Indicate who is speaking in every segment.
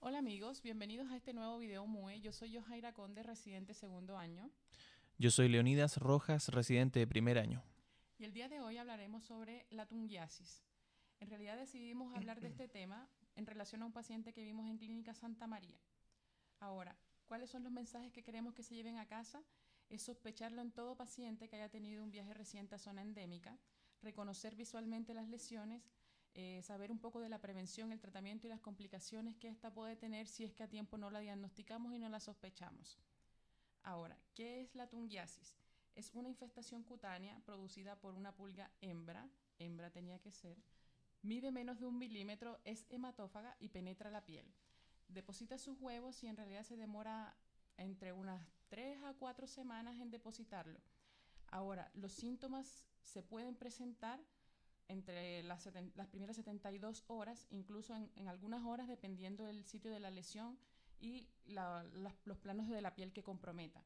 Speaker 1: Hola amigos, bienvenidos a este nuevo video MUE. Yo soy Johaira Conde, residente segundo año.
Speaker 2: Yo soy Leonidas Rojas, residente de primer año.
Speaker 1: Y el día de hoy hablaremos sobre la tungiasis. En realidad decidimos hablar de este tema en relación a un paciente que vimos en Clínica Santa María. Ahora, ¿cuáles son los mensajes que queremos que se lleven a casa? Es sospecharlo en todo paciente que haya tenido un viaje reciente a zona endémica, reconocer visualmente las lesiones, eh, saber un poco de la prevención, el tratamiento y las complicaciones que ésta puede tener si es que a tiempo no la diagnosticamos y no la sospechamos. Ahora, ¿qué es la tungiasis? Es una infestación cutánea producida por una pulga hembra, hembra tenía que ser, mide menos de un milímetro, es hematófaga y penetra la piel. Deposita sus huevos y en realidad se demora entre unas 3 a 4 semanas en depositarlo. Ahora, los síntomas se pueden presentar entre las, primeras 72 horas, incluso en, algunas horas, dependiendo del sitio de la lesión y los planos de la piel que comprometa.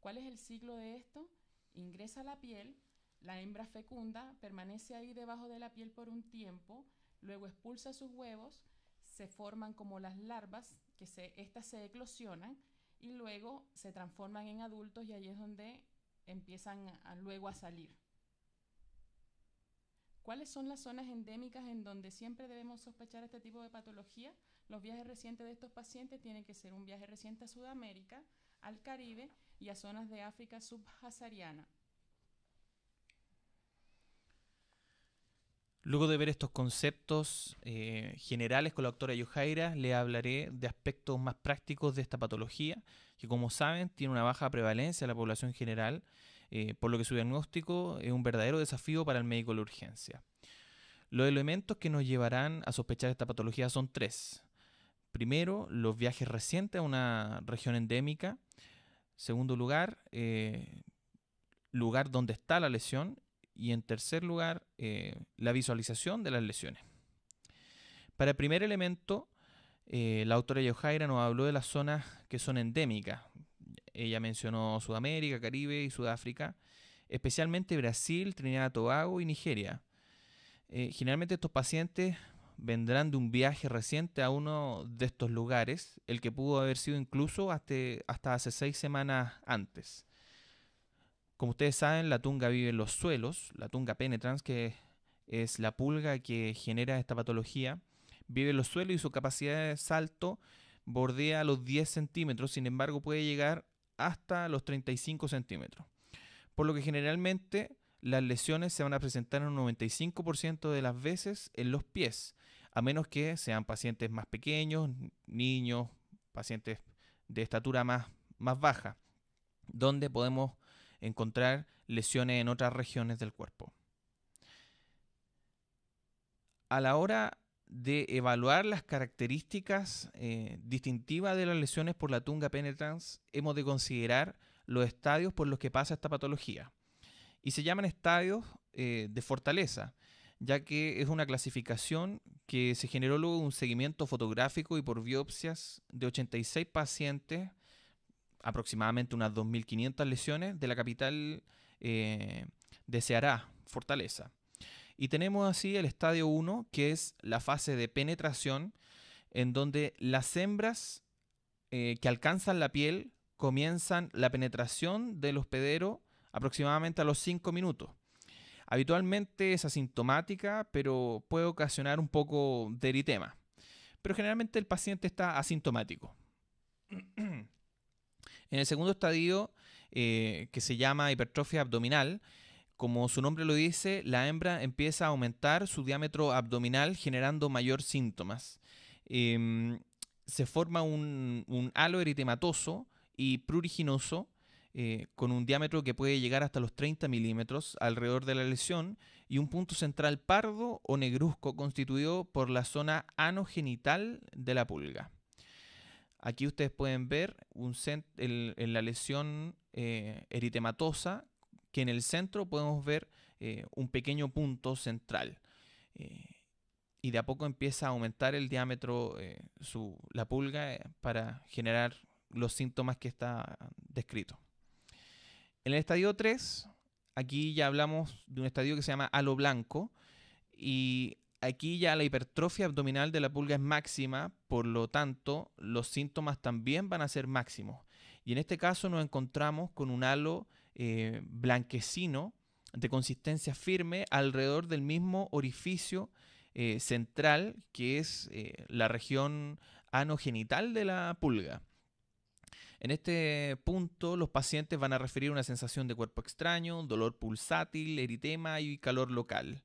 Speaker 1: ¿Cuál es el ciclo de esto? Ingresa la piel, la hembra fecunda, permanece ahí debajo de la piel por un tiempo, luego expulsa sus huevos, se forman como las larvas, que se, estas se eclosionan y luego se transforman en adultos y ahí es donde empiezan luego a salir. ¿Cuáles son las zonas endémicas en donde siempre debemos sospechar este tipo de patología? Los viajes recientes de estos pacientes tienen que ser un viaje reciente a Sudamérica, al Caribe y a zonas de África subsahariana.
Speaker 2: Luego de ver estos conceptos eh, generales con la doctora Yohaira, le hablaré de aspectos más prácticos de esta patología, que como saben tiene una baja prevalencia en la población general eh, por lo que su diagnóstico es un verdadero desafío para el médico de la urgencia. Los elementos que nos llevarán a sospechar esta patología son tres. Primero, los viajes recientes a una región endémica. Segundo lugar, eh, lugar donde está la lesión. Y en tercer lugar, eh, la visualización de las lesiones. Para el primer elemento, la autora Yohaira nos habló de las zonas que son endémicas, ella mencionó Sudamérica, Caribe y Sudáfrica, especialmente Brasil, Trinidad, Tobago y Nigeria. Eh, generalmente estos pacientes vendrán de un viaje reciente a uno de estos lugares, el que pudo haber sido incluso hasta, hasta hace seis semanas antes. Como ustedes saben, la tunga vive en los suelos, la tunga penetrans, que es la pulga que genera esta patología, vive en los suelos y su capacidad de salto bordea los 10 centímetros, sin embargo puede llegar hasta los 35 centímetros. Por lo que generalmente las lesiones se van a presentar en un 95% de las veces en los pies, a menos que sean pacientes más pequeños, niños, pacientes de estatura más, más baja, donde podemos encontrar lesiones en otras regiones del cuerpo. A la hora de evaluar las características eh, distintivas de las lesiones por la tunga penetrans, hemos de considerar los estadios por los que pasa esta patología. Y se llaman estadios eh, de fortaleza, ya que es una clasificación que se generó luego un seguimiento fotográfico y por biopsias de 86 pacientes, aproximadamente unas 2.500 lesiones, de la capital eh, de Fortaleza. Y tenemos así el estadio 1, que es la fase de penetración, en donde las hembras eh, que alcanzan la piel comienzan la penetración del hospedero aproximadamente a los 5 minutos. Habitualmente es asintomática, pero puede ocasionar un poco de eritema. Pero generalmente el paciente está asintomático. En el segundo estadio, eh, que se llama hipertrofia abdominal, como su nombre lo dice, la hembra empieza a aumentar su diámetro abdominal generando mayor síntomas. Em, se forma un, halo eritematoso y pruriginoso eh, con un diámetro que puede llegar hasta los 30 milímetros alrededor de la lesión y un punto central pardo o negruzco constituido por la zona anogenital de la pulga. Aquí ustedes pueden ver un en la lesión eh, eritematosa que en el centro podemos ver eh, un pequeño punto central. Eh, y de a poco empieza a aumentar el diámetro, su, la pulga, para generar los síntomas que está descrito. En el estadio 3, aquí ya hablamos de un estadio que se llama halo blanco. Y aquí ya la hipertrofia abdominal de la pulga es máxima, por lo tanto, los síntomas también van a ser máximos. Y en este caso nos encontramos con un halo eh, blanquecino de consistencia firme alrededor del mismo orificio eh, central que es eh, la región anogenital de la pulga. En este punto, los pacientes van a referir una sensación de cuerpo extraño, dolor pulsátil, eritema y calor local.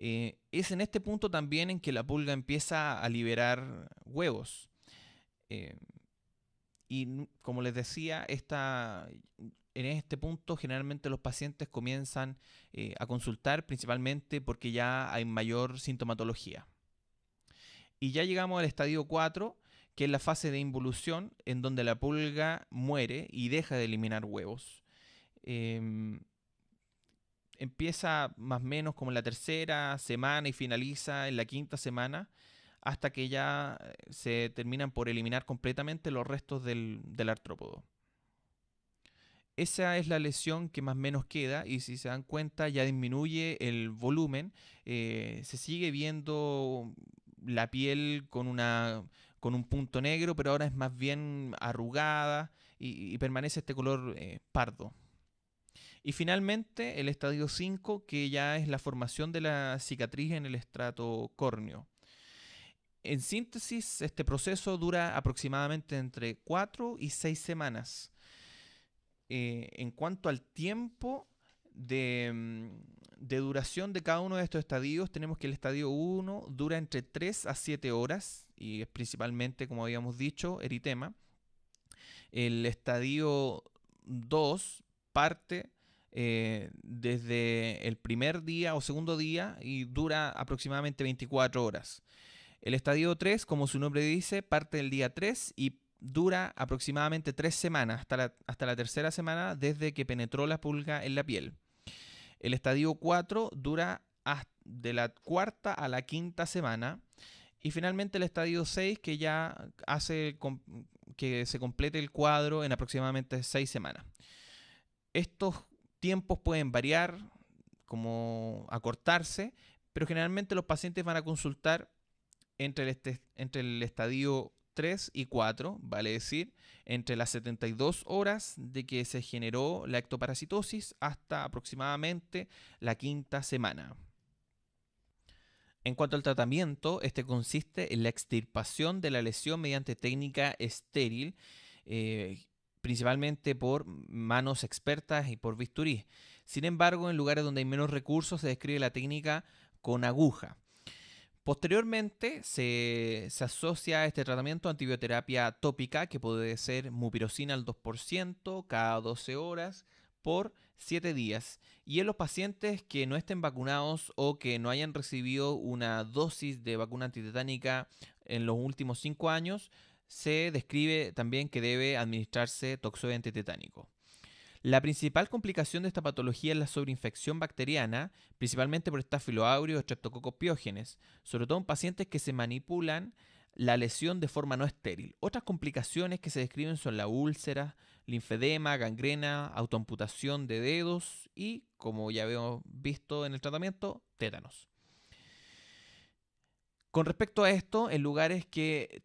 Speaker 2: Eh, es en este punto también en que la pulga empieza a liberar huevos. Eh, y como les decía, en este punto generalmente los pacientes comienzan eh, a consultar principalmente porque ya hay mayor sintomatología. Y ya llegamos al estadio 4, que es la fase de involución en donde la pulga muere y deja de eliminar huevos. Em, empieza más o menos como en la tercera semana y finaliza en la quinta semana hasta que ya eh, se terminan por eliminar completamente los restos del, artrópodo. Esa es la lesión que más o menos queda y si se dan cuenta ya disminuye el volumen, eh, se sigue viendo la piel con una con un punto negro, pero ahora es más bien arrugada y, permanece este color eh, pardo. Y finalmente el estadio 5, que ya es la formación de la cicatriz en el estrato córneo. En síntesis, este proceso dura aproximadamente entre 4 y 6 semanas. Eh, en cuanto al tiempo de, mm, de, duración de cada uno de estos estadios, tenemos que el estadio 1 dura entre 3 a 7 horas, y es principalmente, como habíamos dicho, eritema. El estadio 2 parte eh, desde el primer día o segundo día y dura aproximadamente 24 horas. El estadio 3, como su nombre dice, parte del día 3 y dura aproximadamente 3 semanas, hasta la, hasta la tercera semana desde que penetró la pulga en la piel. El estadio 4 dura de la cuarta a la quinta semana y finalmente el estadio 6 que ya hace que se complete el cuadro en aproximadamente 6 semanas. Estos tiempos pueden variar, como acortarse, pero generalmente los pacientes van a consultar entre el, este, estadio 3 y 4, vale decir, entre las 72 horas de que se generó la ectoparasitosis hasta aproximadamente la quinta semana. En cuanto al tratamiento, este consiste en la extirpación de la lesión mediante técnica estéril, eh, principalmente por manos expertas y por bisturí. Sin embargo, en lugares donde hay menos recursos se describe la técnica con aguja. Posteriormente se, se, asocia a este tratamiento antibioterapia tópica que puede ser mupirocina al 2% cada 12 horas por 7 días. Y en los pacientes que no estén vacunados o que no hayan recibido una dosis de vacuna antitetánica en los últimos 5 años, se describe también que debe administrarse toxoide tetánico. La principal complicación de esta patología es la sobreinfección bacteriana, principalmente por Staphylo aureus o Streptococcus pyogenes, sobre todo en pacientes que se manipulan la lesión de forma no estéril. Otras complicaciones que se describen son la úlcera, linfedema, gangrena, autoamputación de dedos y, como ya habíamos visto en el tratamiento, tétanos. Con respecto a esto, en lugares que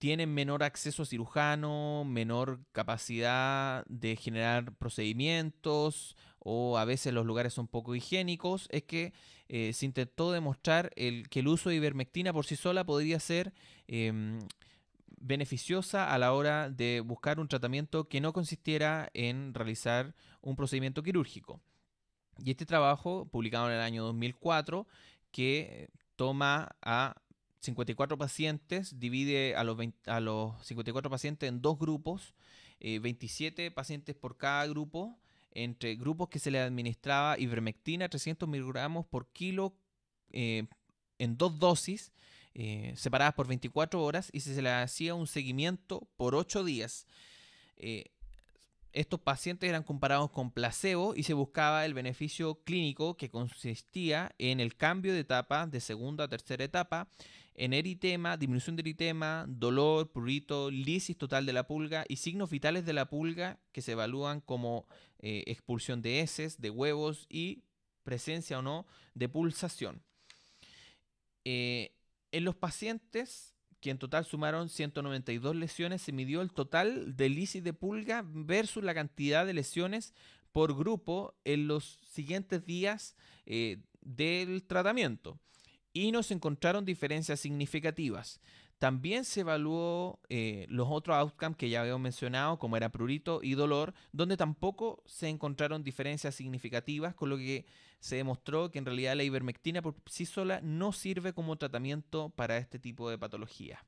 Speaker 2: tienen menor acceso a cirujano, menor capacidad de generar procedimientos o a veces los lugares son poco higiénicos, es que eh, se intentó demostrar que el uso de ivermectina por sí sola podría ser em, beneficiosa a la hora de buscar un tratamiento que no consistiera en realizar un procedimiento quirúrgico. Y este trabajo, publicado en el año 2004, que toma a 54 pacientes, divide a los, a los 54 pacientes en dos grupos, 27 eh, pacientes por cada grupo, entre grupos que se le administraba ivermectina 300 miligramos por kilo eh, en dos dosis, eh, separadas por 24 horas, y se le hacía un seguimiento por 8 días. estos pacientes eran comparados con placebo y se buscaba el beneficio clínico que consistía en el cambio de etapa de segunda a tercera etapa en eritema, disminución de eritema, dolor, prurito, lisis total de la pulga y signos vitales de la pulga que se evalúan como eh, expulsión de heces, de huevos y presencia o no de pulsación. Eh, en los pacientes, que en total sumaron 192 lesiones, se midió el total de lisis de pulga versus la cantidad de lesiones por grupo en los siguientes días eh, del tratamiento. Y nos encontraron diferencias significativas. También se evaluó eh, los otros outcomes que ya habíamos mencionado, como era prurito y dolor, donde tampoco se encontraron diferencias significativas, con lo que se demostró que en realidad la ivermectina por sí sola no sirve como tratamiento para este tipo de patología.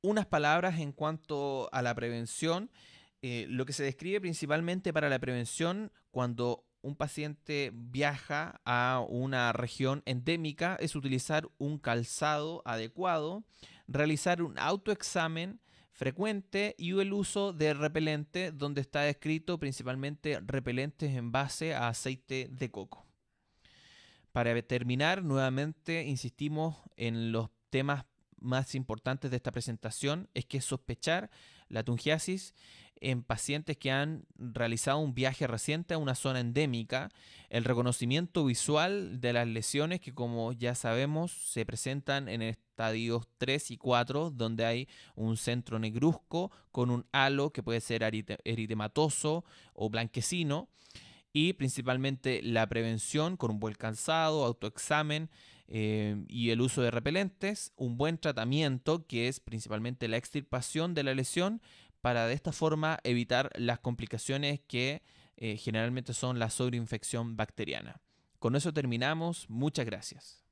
Speaker 2: Unas palabras en cuanto a la prevención. Eh, lo que se describe principalmente para la prevención cuando un paciente viaja a una región endémica es utilizar un calzado adecuado, realizar un autoexamen frecuente y el uso de repelente donde está descrito principalmente repelentes en base a aceite de coco. Para terminar, nuevamente insistimos en los temas más importantes de esta presentación, es que sospechar la tungiasis en pacientes que han realizado un viaje reciente a una zona endémica, el reconocimiento visual de las lesiones que como ya sabemos se presentan en estadios 3 y 4 donde hay un centro negruzco con un halo que puede ser eritematoso o blanquecino y principalmente la prevención con un buen calzado, autoexamen eh, y el uso de repelentes, un buen tratamiento que es principalmente la extirpación de la lesión para de esta forma evitar las complicaciones que eh, generalmente son la sobreinfección bacteriana. Con eso terminamos. Muchas gracias.